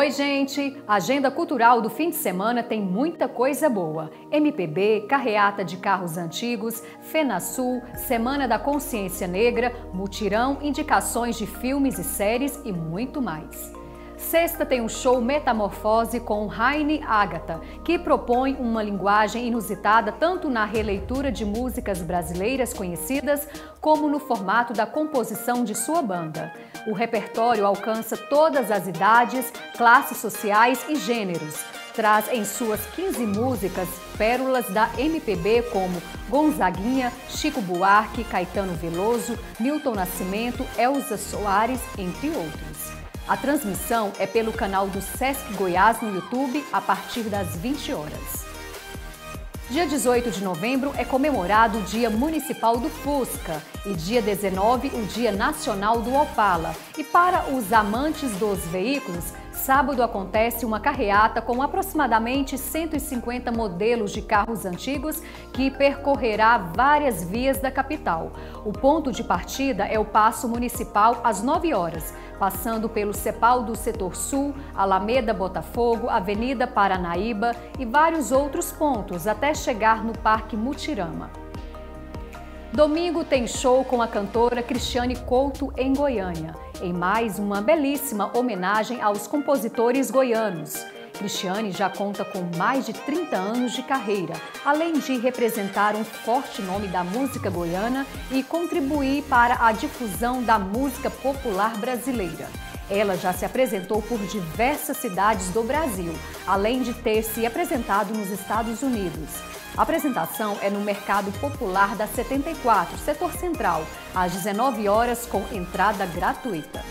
Oi, gente! A agenda cultural do fim de semana tem muita coisa boa. MPB, carreata de carros antigos, FenaSul, Semana da Consciência Negra, mutirão, indicações de filmes e séries e muito mais. Sexta tem um show Metamorfose com Heine Agatha, que propõe uma linguagem inusitada tanto na releitura de músicas brasileiras conhecidas, como no formato da composição de sua banda. O repertório alcança todas as idades, classes sociais e gêneros. Traz em suas 15 músicas pérolas da MPB como Gonzaguinha, Chico Buarque, Caetano Veloso, Milton Nascimento, Elza Soares, entre outros. A transmissão é pelo canal do Sesc Goiás no YouTube a partir das 20 horas. Dia 18 de novembro é comemorado o Dia Municipal do Fusca e dia 19 o Dia Nacional do Opala. E para os amantes dos veículos, Sábado acontece uma carreata com aproximadamente 150 modelos de carros antigos que percorrerá várias vias da capital. O ponto de partida é o Paço Municipal às 9 horas, passando pelo Cepal do Setor Sul, Alameda Botafogo, Avenida Paranaíba e vários outros pontos até chegar no Parque Mutirama. Domingo tem show com a cantora Cristiane Couto em Goiânia, em mais uma belíssima homenagem aos compositores goianos. Cristiane já conta com mais de 30 anos de carreira, além de representar um forte nome da música goiana e contribuir para a difusão da música popular brasileira. Ela já se apresentou por diversas cidades do Brasil, além de ter se apresentado nos Estados Unidos. A apresentação é no Mercado Popular da 74, setor central, às 19 horas com entrada gratuita.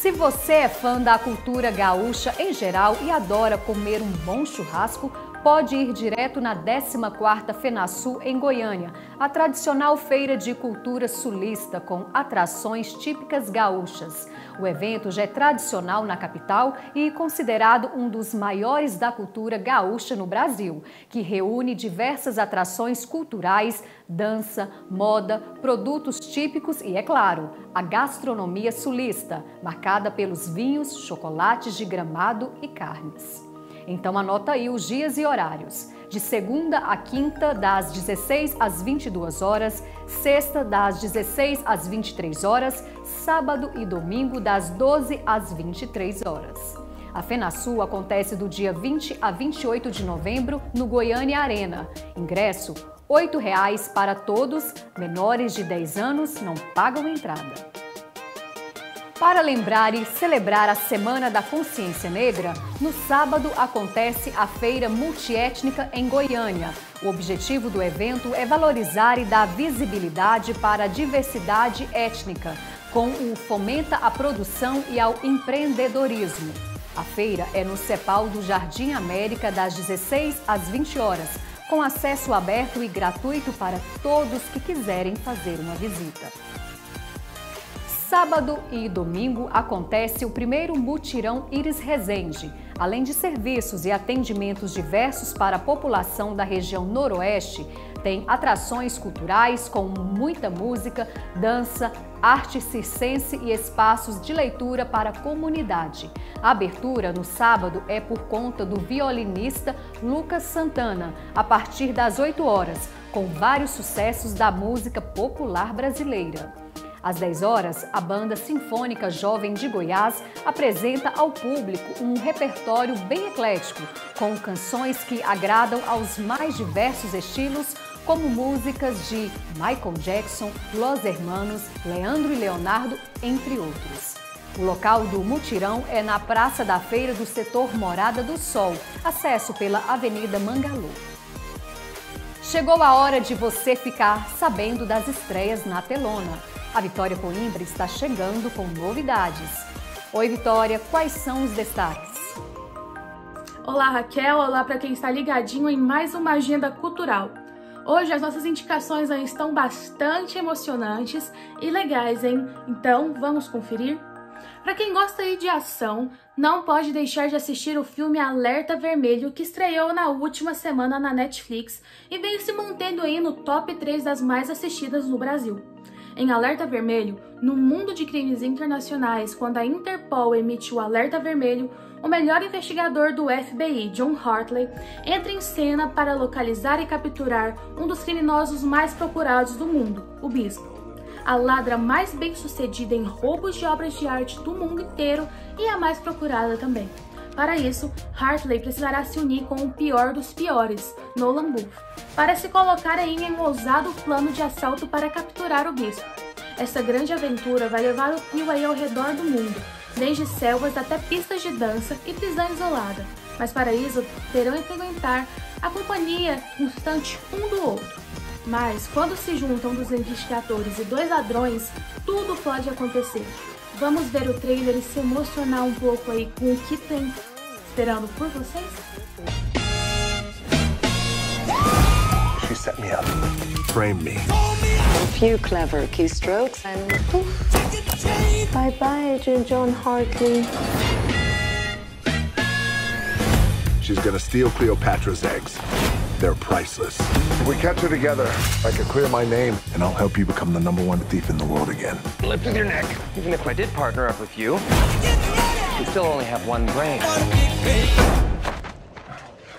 Se você é fã da cultura gaúcha em geral e adora comer um bom churrasco, pode ir direto na 14ª FenaSul em Goiânia, a tradicional feira de cultura sulista com atrações típicas gaúchas. O evento já é tradicional na capital e considerado um dos maiores da cultura gaúcha no Brasil, que reúne diversas atrações culturais, dança, moda, produtos típicos e, é claro, a gastronomia sulista, marcada pelos vinhos, chocolates de gramado e carnes. Então anota aí os dias e horários. De segunda a quinta, das 16 às 22 horas, sexta, das 16 às 23 horas, sábado e domingo, das 12 às 23 horas. A FenaSul acontece do dia 20 a 28 de novembro no Goiânia Arena. Ingresso R$ 8,00 para todos, menores de 10 anos não pagam entrada. Para lembrar e celebrar a Semana da Consciência Negra, no sábado acontece a Feira Multiétnica em Goiânia. O objetivo do evento é valorizar e dar visibilidade para a diversidade étnica, com o fomenta a produção e ao empreendedorismo. A feira é no CEPAL do Jardim América das 16 às 20 horas, com acesso aberto e gratuito para todos que quiserem fazer uma visita. Sábado e domingo acontece o primeiro mutirão Iris Resende, além de serviços e atendimentos diversos para a população da região noroeste, tem atrações culturais com muita música, dança, arte circense e espaços de leitura para a comunidade. A abertura no sábado é por conta do violinista Lucas Santana, a partir das 8 horas, com vários sucessos da música popular brasileira. Às 10 horas, a Banda Sinfônica Jovem de Goiás apresenta ao público um repertório bem eclético, com canções que agradam aos mais diversos estilos, como músicas de Michael Jackson, Los Hermanos, Leandro e Leonardo, entre outros. O local do mutirão é na Praça da Feira do setor Morada do Sol, acesso pela Avenida Mangalô. Chegou a hora de você ficar sabendo das estreias na telona. A Vitória Coimbra está chegando com novidades. Oi, Vitória, quais são os destaques? Olá, Raquel. Olá para quem está ligadinho em mais uma agenda cultural. Hoje as nossas indicações estão bastante emocionantes e legais, hein? Então, vamos conferir? Para quem gosta de ação, não pode deixar de assistir o filme Alerta Vermelho, que estreou na última semana na Netflix e vem se mantendo aí no top 3 das mais assistidas no Brasil. Em Alerta Vermelho, no mundo de crimes internacionais, quando a Interpol emite o Alerta Vermelho, o melhor investigador do FBI, John Hartley, entra em cena para localizar e capturar um dos criminosos mais procurados do mundo, o Bispo. A ladra mais bem sucedida em roubos de obras de arte do mundo inteiro e a mais procurada também. Para isso, Hartley precisará se unir com o pior dos piores, Nolan Booth, para se colocar em um ousado plano de assalto para capturar o bispo. Essa grande aventura vai levar o Peeway ao redor do mundo, desde selvas até pistas de dança e prisão isolada. Mas para isso, terão que aguentar a companhia constante um do outro. Mas, quando se juntam dos investigadores e dois ladrões, tudo pode acontecer. Vamos ver o trailer e se emocionar um pouco aí com o que tem esperando por vocês? She set me up, framed me. A few clever keystrokes and poof. Bye bye, Agent John Hartley. She's gonna steal Cleopatra's eggs. They're priceless. If we catch her together, I can clear my name, and I'll help you become the number one thief in the world again. Lift with your neck. Even if I did partner up with you, we still only have one brain.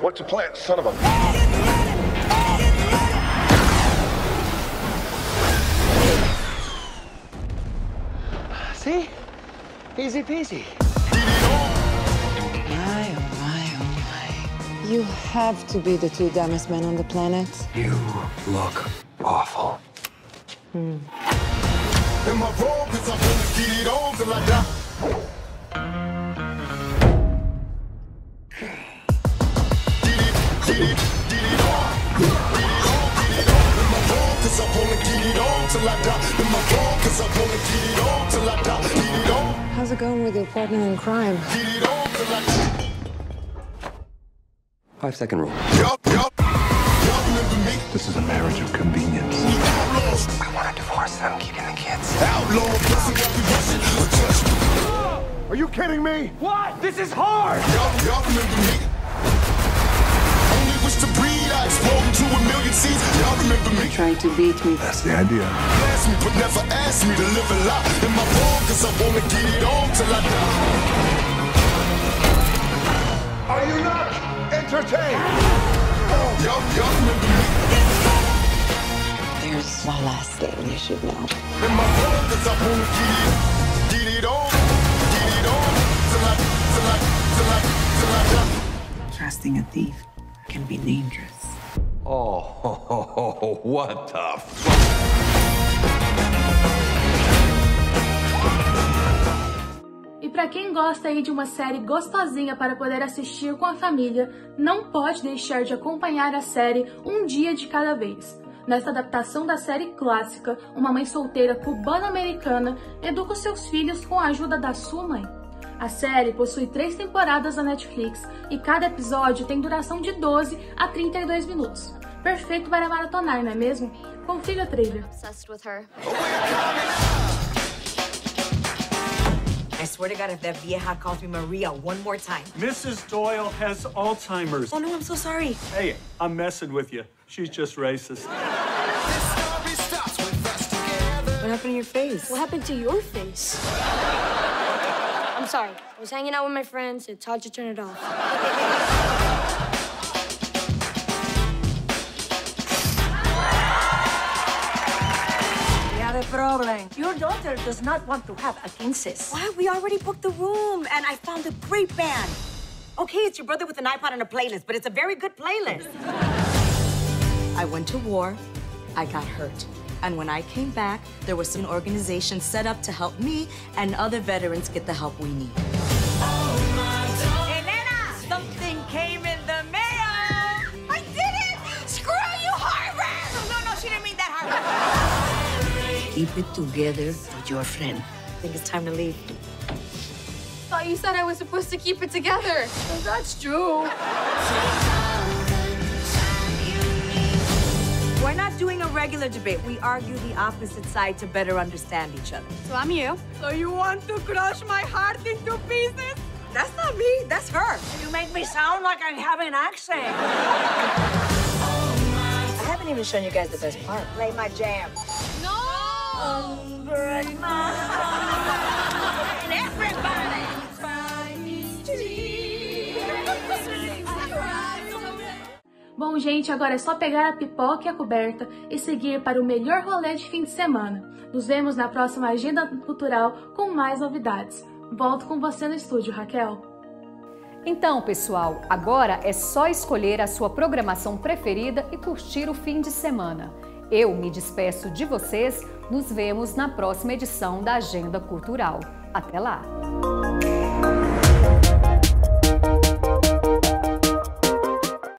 What's your plan, son of a... See? Easy peasy. My, oh my, oh my. You have to be the two dumbest men on the planet. You look awful. Am I wrong? Cause I'm gonna get it on till I die. Get it, get it on. Get it on, get it on. Am I wrong? Cause I wanna get it on till I die. Am I wrong? Cause I wanna get it on till I die. Get it on, How's it going with your partner in crime? get it on till I die. Five second rule. Yup, yup. Y'all remember me? This is a marriage of convenience. I want a divorce and I'm keeping the kids. outlaw, busting up the Russian. Touch me. Are you kidding me? What? This is hard! Y'all, y'all remember me? Only wish to I explode a million seeds. Y'all remember me? Trying to beat me. That's the idea. Ask me, but never ask me to live a lie. in my wrong? Cause I wanna get it on till I die. Are you not entertained? Y'all, y'all remember me? There's one last thing you should know. Am I wrong? Cause I wanna get it, get it on, get it on till I, till I, till I, till I die. Trusting a thief can be dangerous. Oh, what the f- E para quem gosta aí de uma série gostosinha para poder assistir com a família, não pode deixar de acompanhar a série Um Dia de Cada Vez. Nesta adaptação da série clássica, uma mãe solteira cubana-americana educa seus filhos com a ajuda da sua mãe. A série possui três temporadas na Netflix e cada episódio tem duração de 12 a 32 minutos. Perfeito para maratonar, não é mesmo? Confira o trailer. obsessed with her. I swear to God, if that vieja calls me Maria one more time. Mrs. Doyle has Alzheimer's. Oh no, I'm so sorry. Hey, I'm messing with you. She's just racist. What happened to your face? What happened to your face? I'm sorry. I was hanging out with my friends. It's hard to turn it off. Problem. Your daughter does not want to have a quinces. Why? We already booked the room, and I found a great band. Okay, it's your brother with an iPod and a playlist, but it's a very good playlist. I went to war. I got hurt. And when I came back, there was an organization set up to help me and other veterans get the help we need. Oh, Elena, something came Keep it together with your friend. I think it's time to leave. thought you said I was supposed to keep it together. That's true. We're not doing a regular debate. We argue the opposite side to better understand each other. So I'm you. So you want to crush my heart into pieces? That's not me, that's her. You make me sound like I have an accent. I haven't even shown you guys the best part. Play my jam. Bom, gente, agora é só pegar a pipoca e a coberta e seguir para o melhor rolê de fim de semana. Nos vemos na próxima Agenda Cultural com mais novidades. Volto com você no estúdio, Raquel. Então, pessoal, agora é só escolher a sua programação preferida e curtir o fim de semana. Eu me despeço de vocês, nos vemos na próxima edição da Agenda Cultural. Até lá!